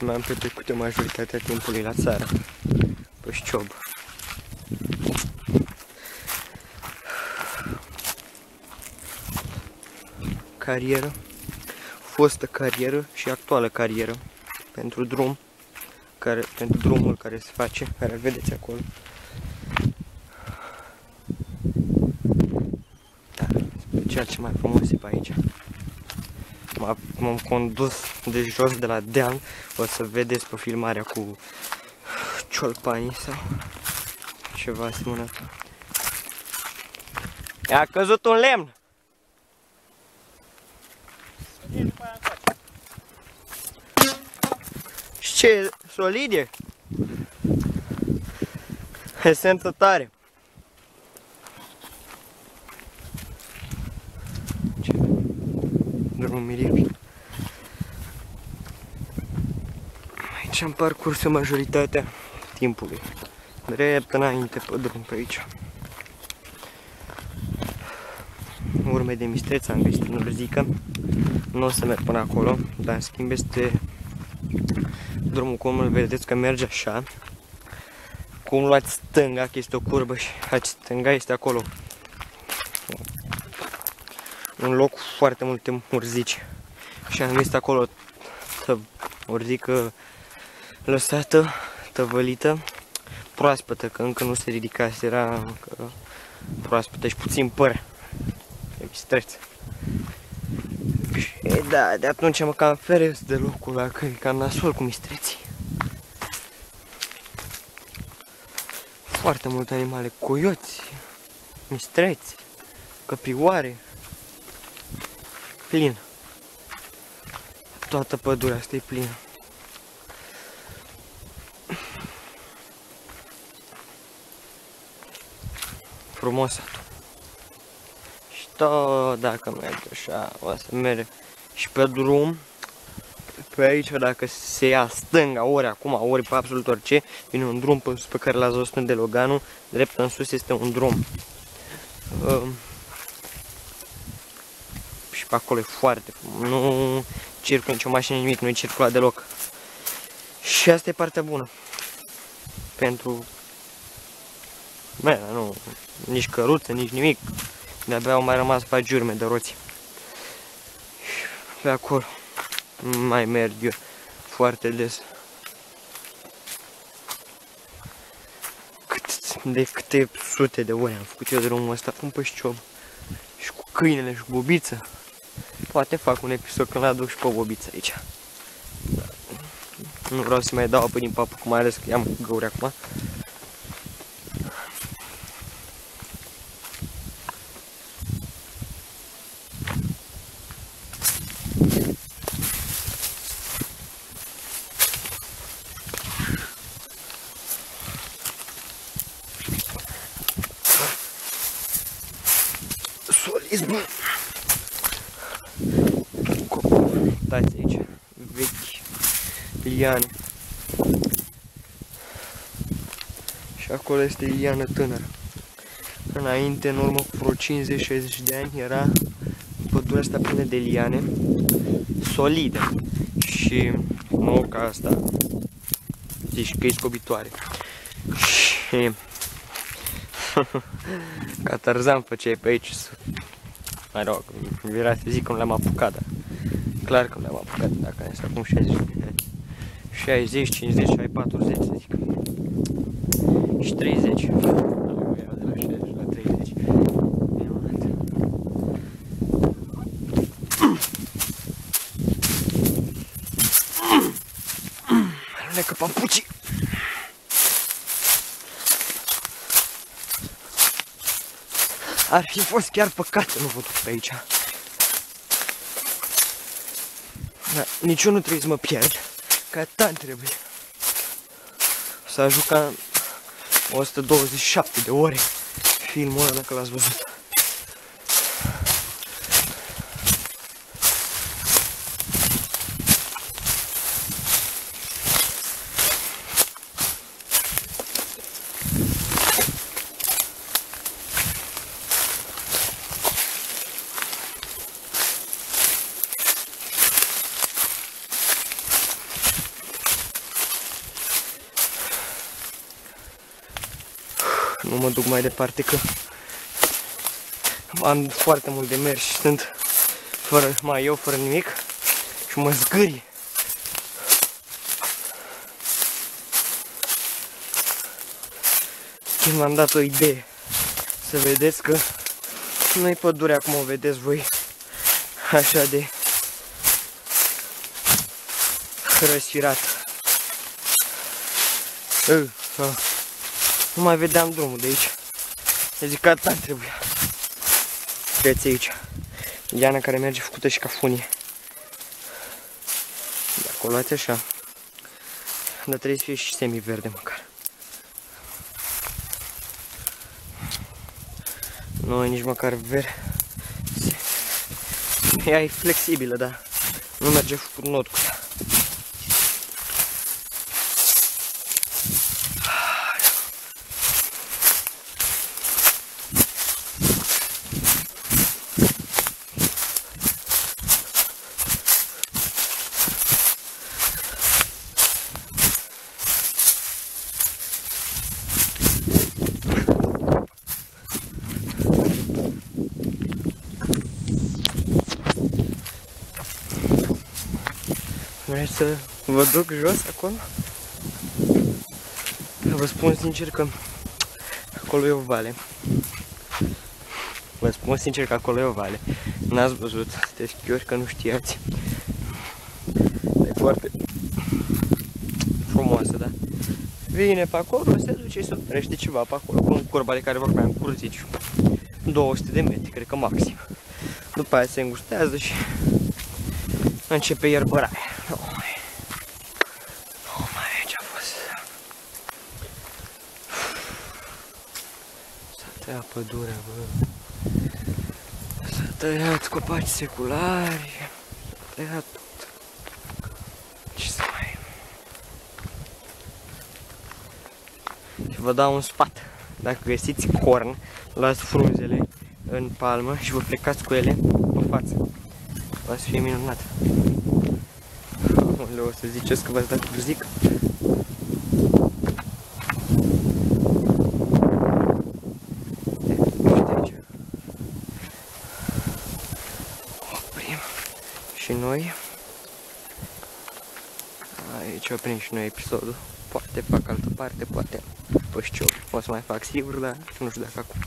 mi-am petrecut majoritatea timpului la țară, pe șciob. Carieră, fostă carieră și actuală carieră pentru drum, care, pentru drumul care se face, care îl vedeți acolo. Da, special ce mai frumos e pe aici. M-am condus de jos de la deal, o să vedeți pe filmarea cu ciolpanii sau ceva asemănător. I-a căzut un lemn! Și ce solide? Esență tare. Drumul miribil. Aici am parcurs majoritatea timpului. Drept înainte pe drum pe aici. Urme de mistreță am găsit în Urzică. Nu o să merg până acolo, dar în schimb este drumul cum îl vedeți că merge așa. Cum luați stânga, că este o curbă și luați stânga, este acolo. Un loc cu foarte multe urzici. Și am găsit acolo urzică lăsată, tăvălită, proaspătă, că încă nu se ridicase, era încă proaspătă și puțin păr. E mistreț. E, da, de atunci mă cam feresc de locul ăla, că e cam nasol cu mistreții. Foarte multe animale, coioți, mistreți, căprioare, plin. Toată pădurea asta e plină. frumos satul. Și tot dacă merg așa, o să merg și pe drum, pe aici dacă se ia stânga, ori acum, ori pe absolut orice, vine un drum pe, pe care l-ați văzut în Deloganu, drept în sus este un drum. Uh, și pe acolo e foarte frumos, nu circulă nicio mașină, nimic, nu e circulat deloc. Și asta e partea bună. Pentru Bine, nu, nici căruță, nici nimic. De-abia au mai rămas pe jurme de roți. Pe acolo mai merg eu foarte des. Cât, de câte sute de ori am făcut eu drumul ăsta cu un pășciom. Și cu câinele și cu bobiță. Poate fac un episod când aduc și pe bobiță aici. Nu vreau să mai dau apă din papă, mai ales că i-am găuri acum. Liane. Și acolo este liană tânără. Înainte, în urmă cu vreo 50-60 de ani, era pădurea asta plină de liane solide și nu ca asta, zici că e scobitoare. Și Ca Tarzan făceai pe aici. Mă rog, era să zic că nu le-am apucat, dar clar că nu le-am apucat dacă este acum 60 de ani. 60, 50, 60, 40, să zic. Și 30. de la 60 la 30. Alunecă papucii. Ar fi fost chiar păcat să nu vă duc pe aici. Da, niciunul trebuie să mă pierd, că atât trebuie. S-a jucat 127 de ore filmul ăla dacă l-ați văzut. Mă duc mai departe că am foarte mult de mers și sunt fără mai eu, fără nimic și mă zgâri. Când m-am dat o idee să vedeți că nu-i pădure acum o vedeți voi așa de răsfirat. Nu mai vedeam drumul de aici. Zic că atât trebuia. Vedeți aici. Iana care merge făcută și ca funie. De acolo ați așa. Dar trebuie să fie și semi-verde măcar. Nu e nici măcar verde. Ea e flexibilă, dar nu merge cu not cu ea. Vreți să vă duc jos acolo? Vă spun sincer că acolo e o vale. Vă spun sincer că acolo e o vale. N-ați văzut, sunteți chiori că nu știați. E foarte frumoasă, da? Vine pe acolo, se duce și se oprește ceva pe acolo, cu un curba de care vorbeam, curzici. 200 de metri, cred că maxim. După aia se îngustează și începe ierbărarea. Oh, mai. Oh, mai aici a fost. S-a tăiat pădurea, bă. S-a tăiat copaci seculari. S-a tăiat tot. Ce să mai... Și vă dau un sfat. Dacă găsiți corn, luați frunzele în palmă și vă plecați cu ele în față. Va să fie minunat. Aoleu, o să ziceți că v-ați dat curzic. Oprim și noi. Aici oprim și noi episodul. Poate fac altă parte, poate păi știu, o să mai fac sigur, dar nu știu dacă acum.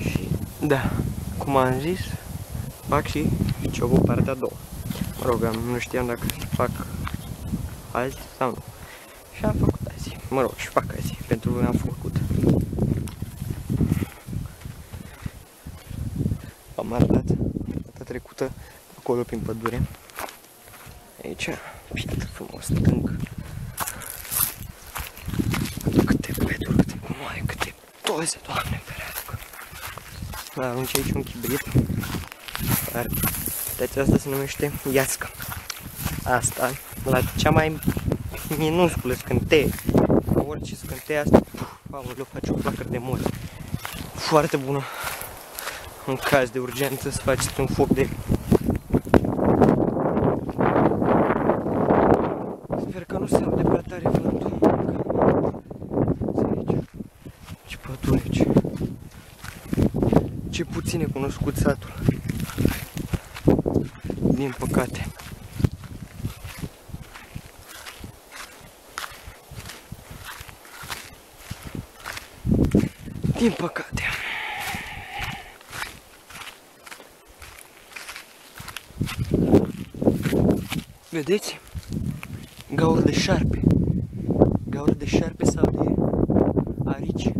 Și da, cum am zis, fac și ciobul partea a doua. Mă rog, nu știam dacă fac azi sau nu. Și am făcut azi. Mă rog, și fac azi, pentru că am făcut. Am arătat data trecută acolo prin pădure. Aici, piatră frumos, stâng. Câte peduri, câte mai, câte toze, doamne ferească. Arunci aici un chibrit. Uitați, asta se numește iască. Asta, la cea mai minusculă scânteie. Orice scânteie asta, aoleu, face o placăr de mult. Foarte bună. În caz de urgență să faceți un foc de Sper că nu se aude prea tare vântul. Ce pădure, ce... Ce puțin e cunoscut satul din păcate. Din păcate. Vedeți? Gauri de șarpe. Gauri de șarpe sau de arici.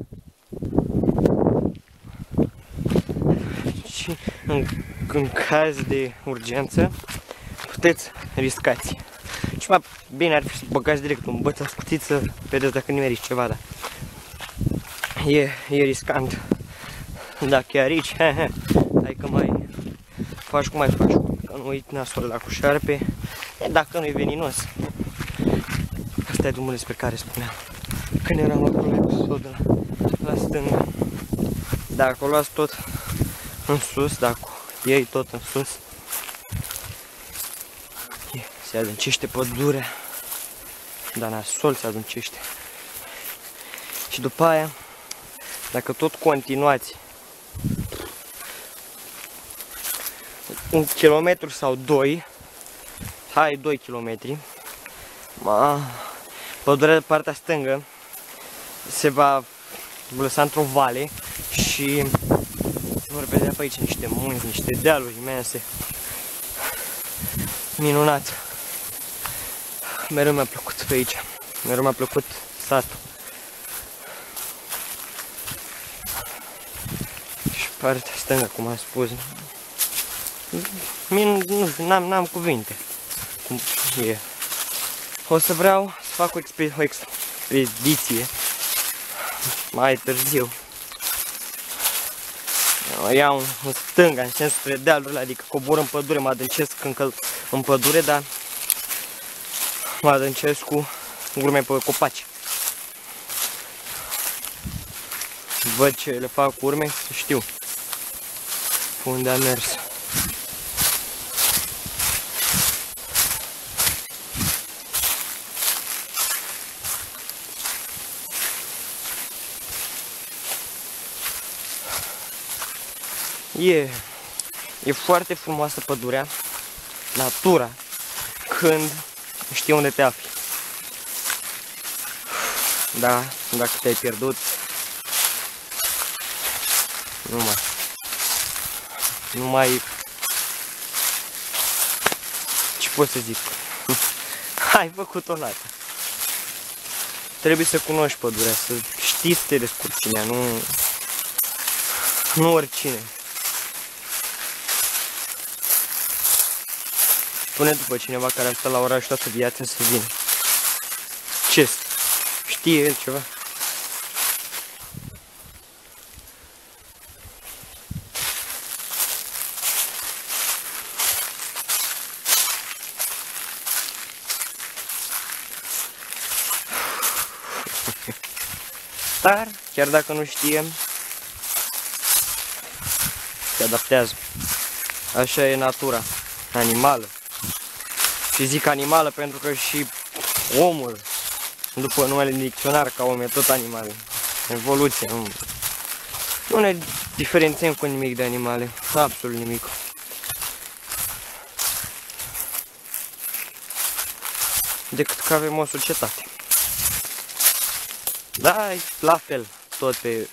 Și în în caz de urgență puteți riscați. Și mai bine ar fi să băgați direct un băț scutiță, vedeți dacă nimeriți ceva, da. E, e riscant. Dacă e aici, he, he, hai că mai faci cum mai faci, că nu uit nasul la cu șarpe, e, dacă nu e veninos. Asta e drumul despre care spuneam. Când eram acolo episodul la, la stânga. Dacă o luați tot în sus, dacă ei tot în sus. Se adâncește pădurea. Dar nasol se adâncește. Și după aia, dacă tot continuați un kilometru sau doi, hai 2 kilometri, ma, pădurea de partea stângă se va lăsa într-o vale și vor vedea pe aici niște munți, niște dealuri imense. Minunat! Mereu mi-a plăcut pe aici. Mereu mi-a plăcut satul. Și partea stângă, cum am spus. Min, nu știu, n-am, n-am cuvinte. Cum e. O să vreau să fac o, expe o expediție mai târziu. Iau în stânga, în sens spre dealurile, adică cobor în pădure, mă adâncesc încă în pădure, dar mă adâncesc cu urme pe copaci. Văd ce le fac cu urme, să știu unde am mers. E, e foarte frumoasă pădurea, natura, când știi unde te afli. Da, dacă te-ai pierdut, nu mai, nu mai, ce pot să zic, ai făcut o dată. Trebuie să cunoști pădurea, să știi să te descurci cine, nu, nu oricine. Spune după cineva care a stat la oraș toată viața să vină. Ce știe el ceva? Dar, chiar dacă nu știe, se adaptează. Așa e natura animală. Și zic animală pentru că și omul, după numele în dicționar, ca om e tot animal. Evoluție, nu, nu ne diferențiem cu nimic de animale, absolut nimic. Decât că avem o societate. Da, la fel, tot pe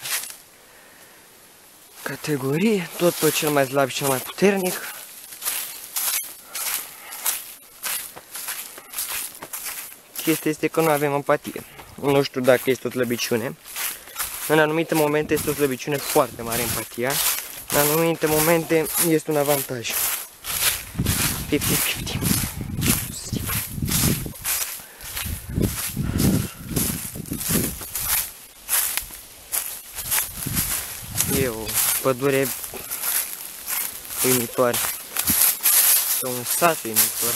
categorie, tot pe cel mai slab și cel mai puternic. Chestia este că nu avem empatie. Nu știu dacă este o slăbiciune. În anumite momente este o slăbiciune foarte mare empatia. În anumite momente este un avantaj. 50-50. E o pădure uimitoare. E un sat uimitor.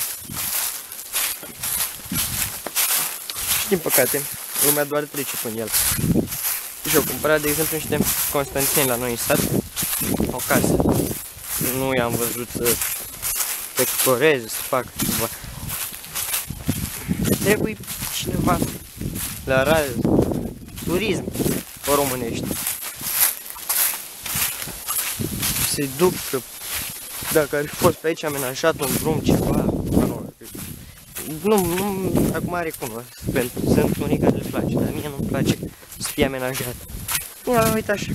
Din păcate, lumea doar trece până el. Și eu cumpărat, de exemplu, niște constanțeni la noi în sat, o casă. Nu i-am văzut să exploreze, să fac ceva. Trebuie cineva la radio, turism, pe românești. Se duc, dacă ar fi fost pe aici amenajat un drum, ceva, nu, nu, acum recunosc, pentru sunt unii care le place, dar mie nu-mi place să fie amenajat. Ia, uite așa.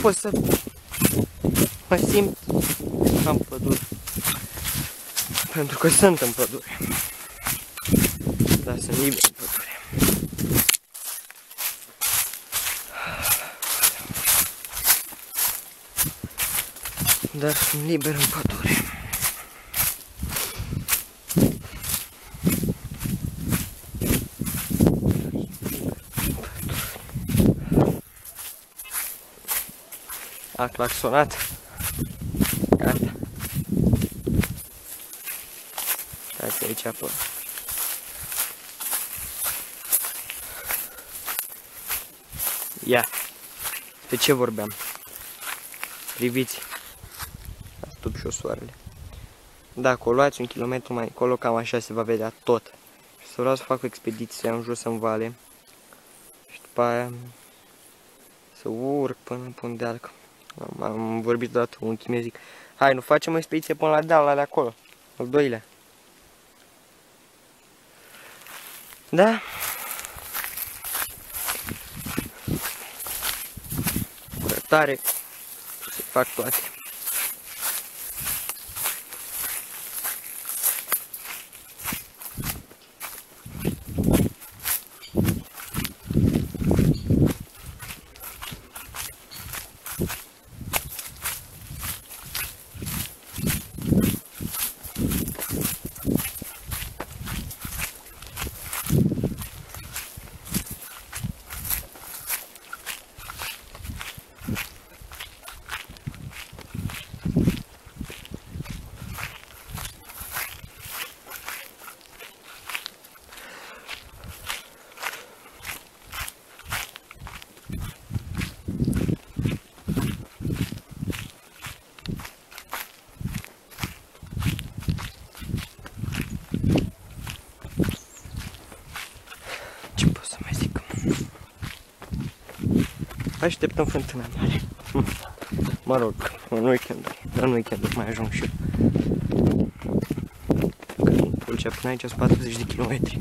Pot să mă simt am pădure. Pentru că sunt în pădure. Dar sunt liber în pădure. Dar sunt liber în pădure. A claxonat. Gata. Stați aici apă. Ia. De ce vorbeam? Priviți. Stup și o soarele. Dacă o luați un kilometru mai încolo, cam așa se va vedea tot. Să vreau să fac o expediție în jos în vale. Și după aia să urc până pe un deal. Am, am vorbit odată cu un chimie, zic, hai, nu facem o expediție până la deal, la de acolo, al doilea. Da? Curătare, se fac toate. Ce pot să mai zic? Așteptăm fântâna mare. Mă rog, în weekend, dar în weekend mai ajung și eu. Că Pulcea până aici sunt 40 de kilometri.